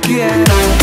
quiero